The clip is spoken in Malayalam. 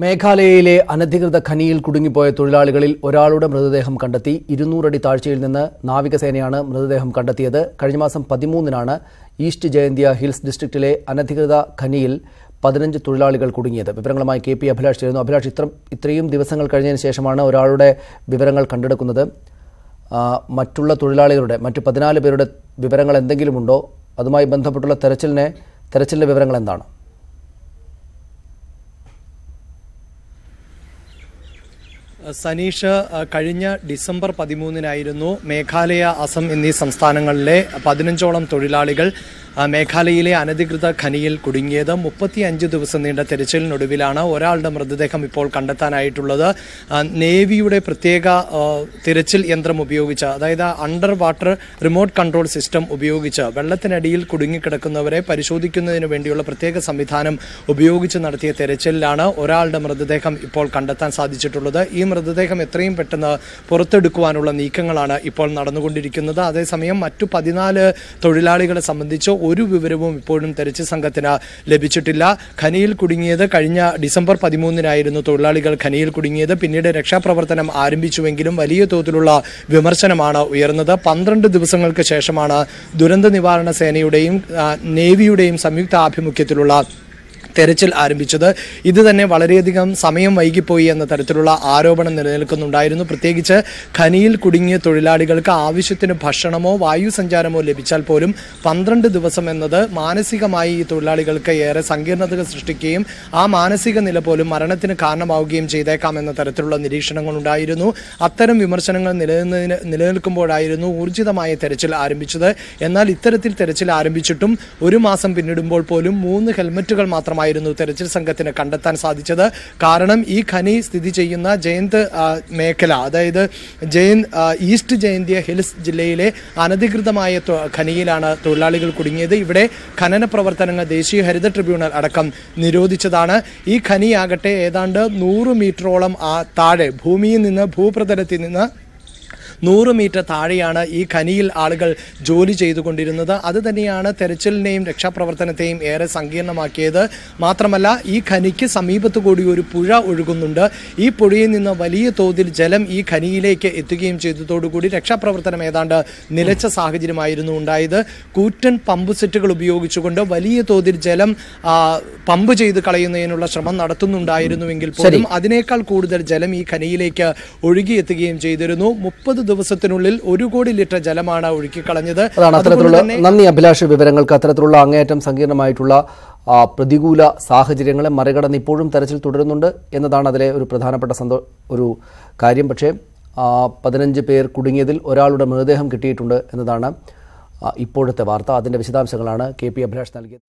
മേഘാലയയിലെ അനധികൃത ഖനിയിൽ കുടുങ്ങിപ്പോയ തൊഴിലാളികളിൽ ഒരാളുടെ മൃതദേഹം കണ്ടെത്തി ഇരുന്നൂറടി താഴ്ചയിൽ നിന്ന് നാവികസേനയാണ് മൃതദേഹം കണ്ടെത്തിയത്. കഴിഞ്ഞ മാസം പതിമൂന്നിനാണ് ഈസ്റ്റ് ജയന്തിയ ഹിൽസ് ഡിസ്ട്രിക്റ്റിലെ അനധികൃത ഖനിയിൽ പതിനഞ്ച് തൊഴിലാളികൾ കുടുങ്ങിയത്. വിവരങ്ങളുമായി കെ പി അഭിലാഷ് ചേരുന്നു. അഭിലാഷ് ഇത്ര ഇത്രയും ദിവസങ്ങൾ കഴിഞ്ഞതിന് ശേഷമാണ് ഒരാളുടെ വിവരങ്ങൾ കണ്ടെടുക്കുന്നത്. മറ്റുള്ള തൊഴിലാളികളുടെ മറ്റു പതിനാല് പേരുടെ വിവരങ്ങൾ എന്തെങ്കിലുമുണ്ടോ അതുമായി ബന്ധപ്പെട്ടുള്ള തെരച്ചിലിനെ തെരച്ചിലിന്റെ വിവരങ്ങൾ എന്താണ്? സനീഷ് കഴിഞ്ഞ ഡിസംബർ പതിമൂന്നിനായിരുന്നു മേഘാലയ അസം എന്നീ സംസ്ഥാനങ്ങളിലെ പതിനഞ്ചോളം തൊഴിലാളികൾ മേഘാലയയിലെ അനധികൃത ഖനിയിൽ കുടുങ്ങിയത് മുപ്പത്തിയഞ്ച് ദിവസം നീണ്ട തെരച്ചിലിനൊടുവിലാണ് ഒരാളുടെ മൃതദേഹം ഇപ്പോൾ കണ്ടെത്താനായിട്ടുള്ളത്. നേവിയുടെ പ്രത്യേക തിരച്ചിൽ യന്ത്രം ഉപയോഗിച്ച് അതായത് under water remote control system ഉപയോഗിച്ച് വെള്ളത്തിനടിയിൽ കുടുങ്ങിക്കിടക്കുന്നവരെ പരിശോധിക്കുന്നതിന് വേണ്ടിയുള്ള പ്രത്യേക സംവിധാനം ഉപയോഗിച്ച് നടത്തിയ തെരച്ചിലിലാണ് ഒരാളുടെ മൃതദേഹം ഇപ്പോൾ കണ്ടെത്താൻ സാധിച്ചിട്ടുള്ളത്. ഈ മൃതദേഹം എത്രയും പെട്ടെന്ന് പുറത്തെടുക്കുവാനുള്ള നീക്കങ്ങളാണ് ഇപ്പോൾ നടന്നുകൊണ്ടിരിക്കുന്നത്. അതേസമയം മറ്റു പതിനാല് തൊഴിലാളികളെ സംബന്ധിച്ച് ഒരു വിവരവും ഇപ്പോഴും തെരച്ചിൽ സംഘത്തിന് ലഭിച്ചിട്ടില്ല. ഖനിയിൽ കുടുങ്ങിയത് കഴിഞ്ഞ ഡിസംബർ പതിമൂന്നിനായിരുന്നു തൊഴിലാളികൾ ഖനിയിൽ കുടുങ്ങിയത്. പിന്നീട് രക്ഷാപ്രവർത്തനം ആരംഭിച്ചുവെങ്കിലും വലിയ തോതിലുള്ള വിമർശനമാണ് ഉയർന്നത്. പന്ത്രണ്ട് ദിവസങ്ങൾക്ക് ശേഷമാണ് ദുരന്ത നിവാരണ സേനയുടെയും നേവിയുടെയും സംയുക്ത ആഭിമുഖ്യത്തിലുള്ള തെരച്ചിൽ ആരംഭിച്ചത്. ഇത് തന്നെ വളരെയധികം സമയം വൈകിപ്പോയി എന്ന തരത്തിലുള്ള ആരോപണം നിലനിൽക്കുന്നുണ്ടായിരുന്നു. പ്രത്യേകിച്ച് ഖനിയിൽ കുടുങ്ങിയ തൊഴിലാളികൾക്ക് ആവശ്യത്തിന് ഭക്ഷണമോ വായു സഞ്ചാരമോ ലഭിച്ചാൽ പോലും പന്ത്രണ്ട് ദിവസം എന്നത് മാനസികമായി ഈ തൊഴിലാളികൾക്ക് ഏറെ സങ്കീർണതകൾ സൃഷ്ടിക്കുകയും ആ മാനസിക നില പോലും മരണത്തിന് കാരണമാവുകയും ചെയ്തേക്കാം എന്ന തരത്തിലുള്ള നിരീക്ഷണങ്ങൾ ഉണ്ടായിരുന്നു അത്തരം വിമർശനങ്ങൾ നിലനിന്നതിന് നിലനിൽക്കുമ്പോഴായിരുന്നു ഊർജിതമായ തെരച്ചിൽ ആരംഭിച്ചത്. എന്നാൽ ഇത്തരത്തിൽ തെരച്ചിൽ ആരംഭിച്ചിട്ടും ഒരു മാസം പിന്നിടുമ്പോൾ പോലും മൂന്ന് ഹെൽമറ്റുകൾ മാത്രമായിരുന്നു തെരച്ചിൽ സംഘത്തിന് കണ്ടെത്താൻ സാധിച്ചത്. കാരണം ഈ ഖനി സ്ഥിതി ചെയ്യുന്ന ജയന്ത് മേഖല അതായത് ജയൻ ഈസ്റ്റ് ജയന്തിയ ഹിൽസ് ജില്ലയിലെ അനധികൃതമായ ഖനിയിലാണ് തൊഴിലാളികൾ കുടുങ്ങിയത്. ഇവിടെ ഖനന പ്രവർത്തനങ്ങൾ ദേശീയ ഹരിത ട്രിബ്യൂണൽ അടക്കം നിരോധിച്ചതാണ്. ഈ ഖനിയാകട്ടെ ഏതാണ്ട് നൂറ് മീറ്ററോളം താഴെ ഭൂമിയിൽ നിന്ന് ഭൂപ്രതലത്തിൽ നിന്ന് നൂറ് മീറ്റർ താഴെയാണ് ഈ ഖനിയിൽ ആളുകൾ ജോലി ചെയ്തുകൊണ്ടിരുന്നത്. അത് തന്നെയാണ് തെരച്ചിലിനെയും രക്ഷാപ്രവർത്തനത്തെയും ഏറെ സങ്കീർണമാക്കിയത്. മാത്രമല്ല ഈ ഖനിക്ക് സമീപത്തു കൂടി ഒരു പുഴ ഒഴുകുന്നുണ്ട്. ഈ പുഴയിൽ നിന്ന് വലിയ തോതിൽ ജലം ഈ ഖനിയിലേക്ക് എത്തുകയും ചെയ്തതോടുകൂടി രക്ഷാപ്രവർത്തനം ഏതാണ്ട് നിലച്ച സാഹചര്യമായിരുന്നു ഉണ്ടായത്. കൂറ്റൻ പമ്പ് സെറ്റുകൾ ഉപയോഗിച്ചുകൊണ്ട് വലിയ തോതിൽ ജലം പമ്പ് ചെയ്ത് കളയുന്നതിനുള്ള ശ്രമം നടത്തുന്നുണ്ടായിരുന്നുവെങ്കിൽ പോലും അതിനേക്കാൾ കൂടുതൽ ജലം ഈ ഖനിയിലേക്ക് ഒഴുകിയെത്തുകയും ചെയ്തിരുന്നു. മുപ്പത് ദിവസത്തിനുള്ളിൽ ഒരു കോടി ലിറ്റർ ജലമാണ് ഒഴുക്കിക്കളഞ്ഞത്. അതാണ് അത്തരത്തിലുള്ള നന്ദി അഭിലാഷ വിവരങ്ങൾക്ക് അത്തരത്തിലുള്ള അങ്ങേയറ്റം സങ്കീർണമായിട്ടുള്ള പ്രതികൂല സാഹചര്യങ്ങളെ മറികടന്ന് ഇപ്പോഴും തെരച്ചിൽ തുടരുന്നുണ്ട് എന്നതാണ് അതിലെ ഒരു പ്രധാനപ്പെട്ട സന്തോ ഒരു കാര്യം. പക്ഷേ പതിനഞ്ച് പേർ കുടുങ്ങിയതിൽ ഒരാളുടെ മൃതദേഹം കിട്ടിയിട്ടുണ്ട് എന്നതാണ് ഇപ്പോഴത്തെ വാർത്ത. അതിന്റെ വിശദാംശങ്ങളാണ് കെ പി അഭിലാഷ് നൽകിയത്.